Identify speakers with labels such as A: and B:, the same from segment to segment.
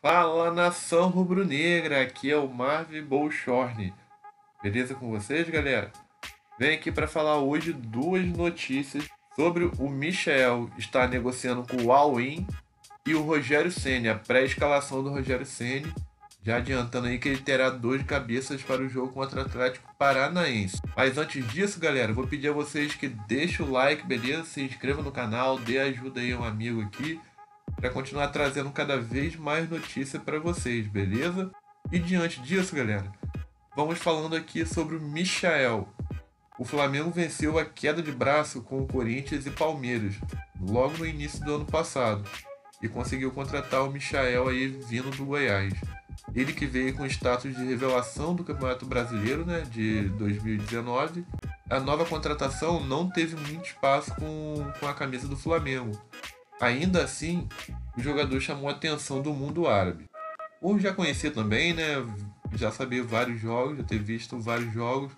A: Fala nação rubro-negra, aqui é o Marvin Bolshorn. Beleza com vocês, galera? Venho aqui para falar hoje duas notícias sobre o Michel estar negociando com o All-In e o Rogério Ceni, a pré-escalação do Rogério Ceni, já adiantando aí que ele terá dois cabeças para o jogo contra o Atlético Paranaense. Mas antes disso, galera, vou pedir a vocês que deixem o like, beleza? Se inscreva no canal, dê ajuda aí a um amigo aqui para continuar trazendo cada vez mais notícia para vocês, beleza? E diante disso, galera, vamos falando aqui sobre o Michael. O Flamengo venceu a queda de braço com o Corinthians e Palmeiras logo no início do ano passado e conseguiu contratar o Michael aí vindo do Goiás. Ele que veio com status de revelação do Campeonato Brasileiro né, de 2019. A nova contratação não teve muito espaço com, com a camisa do Flamengo, Ainda assim, o jogador chamou a atenção do mundo árabe. Por já conhecer também, né, já saber vários jogos, já ter visto vários jogos,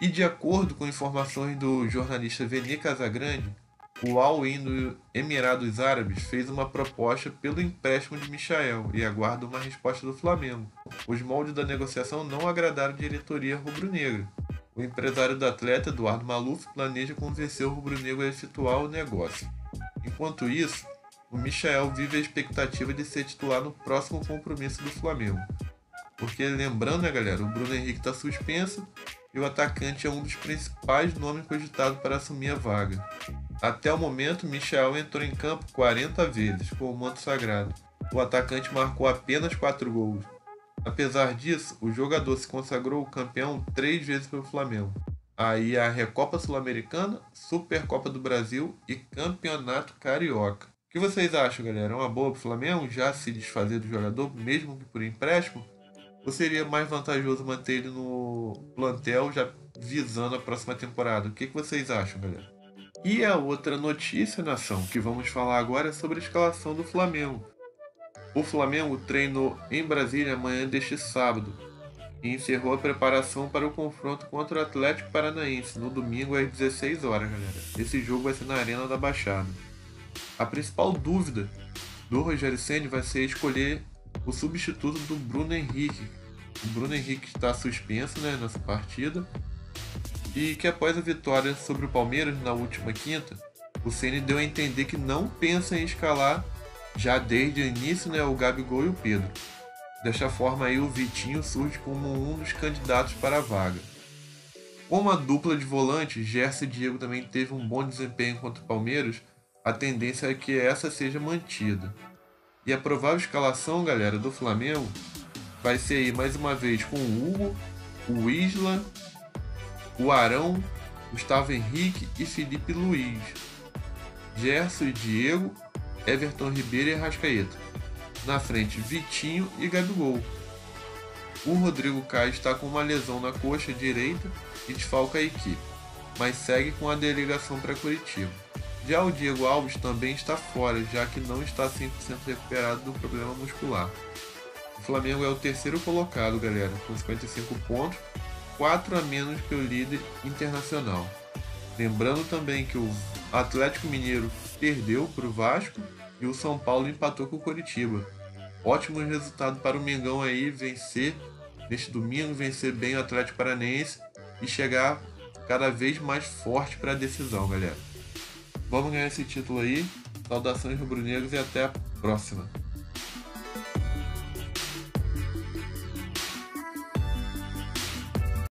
A: e de acordo com informações do jornalista Veni Casagrande, o Al-Ain do Emirados Árabes fez uma proposta pelo empréstimo de Michael e aguarda uma resposta do Flamengo. Os moldes da negociação não agradaram a diretoria rubro-negra. O empresário do atleta, Eduardo Maluf, planeja convencer o rubro-negro a efetuar o negócio. Enquanto isso, o Michael vive a expectativa de ser titular no próximo compromisso do Flamengo. Porque lembrando, né, galera, o Bruno Henrique está suspenso e o atacante é um dos principais nomes cogitados para assumir a vaga. Até o momento, Michel entrou em campo 40 vezes com o manto sagrado. O atacante marcou apenas 4 gols. Apesar disso, o jogador se consagrou campeão três vezes pelo Flamengo aí a Recopa Sul-Americana, Supercopa do Brasil e Campeonato Carioca. O que vocês acham, galera? É uma boa para o Flamengo já se desfazer do jogador, mesmo que por empréstimo? Ou seria mais vantajoso manter ele no plantel já visando a próxima temporada? O que, que vocês acham, galera? E a outra notícia, nação, que vamos falar agora é sobre a escalação do Flamengo. O Flamengo treinou em Brasília amanhã deste sábado, e encerrou a preparação para o confronto contra o Atlético Paranaense no domingo às 16 horas, galera. Esse jogo vai ser na Arena da Baixada. A principal dúvida do Rogério Ceni vai ser escolher o substituto do Bruno Henrique. O Bruno Henrique está suspenso né, nessa partida e que após a vitória sobre o Palmeiras na última quinta, o Ceni deu a entender que não pensa em escalar já desde o início né, o Gabigol e o Pedro. Desta forma aí o Vitinho surge como um dos candidatos para a vaga. Como a dupla de volantes, Gerson e Diego também teve um bom desempenho contra o Palmeiras, a tendência é que essa seja mantida. E a provável escalação, galera, do Flamengo vai ser aí mais uma vez com o Hugo, o Isla, o Arão, Gustavo Henrique e Felipe Luiz. Gerson e Diego, Everton Ribeiro e Rascaeta. Na frente, Vitinho e Gabigol. O Rodrigo Caio está com uma lesão na coxa direita e desfalca a equipe, mas segue com a delegação para Curitiba. Já o Diego Alves também está fora, já que não está 100% recuperado do problema muscular. O Flamengo é o terceiro colocado, galera, com 55 pontos, 4 a menos que o líder internacional. Lembrando também que o Atlético Mineiro perdeu para o Vasco e o São Paulo empatou com o Coritiba. Ótimo resultado para o Mengão aí vencer neste domingo, vencer bem o Atlético Paranaense e chegar cada vez mais forte para a decisão, galera. Vamos ganhar esse título aí. Saudações rubro-negros e até a próxima.